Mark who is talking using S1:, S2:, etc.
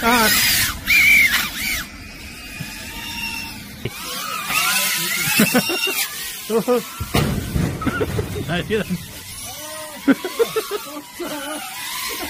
S1: Ah. Nein, hier dann.